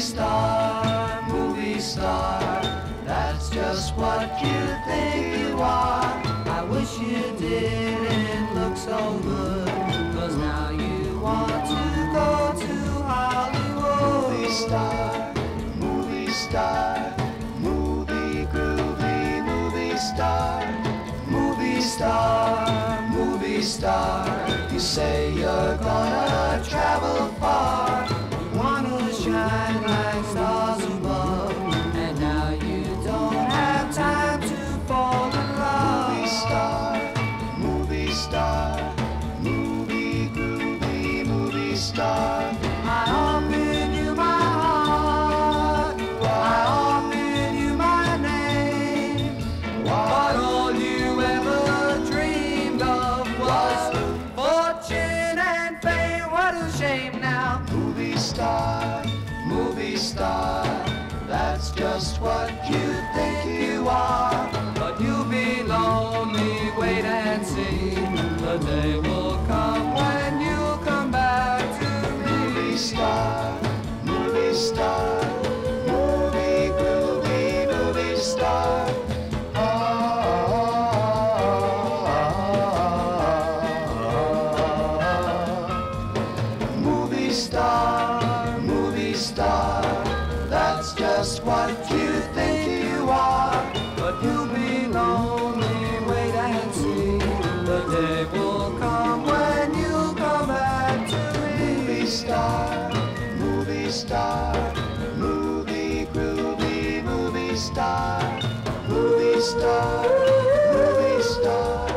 Movie star, movie star. That's just what you think you are. I wish you didn't look so good. Cause now you want to go to Hollywood. Movie star, movie star, movie groovy, movie star, movie star, movie star. You say you're gonna travel far. Movie star. I offered you my heart. I offered you my name. But all you ever dreamed of was fortune and fame. What a shame now. Movie star, movie star, that's just what you think you are. But you'll be lonely, wait and see. The day star, movie star, movie groovy movie star. Movie star, movie star, that's just what you think you are. But you'll Movie star, movie star, movie star.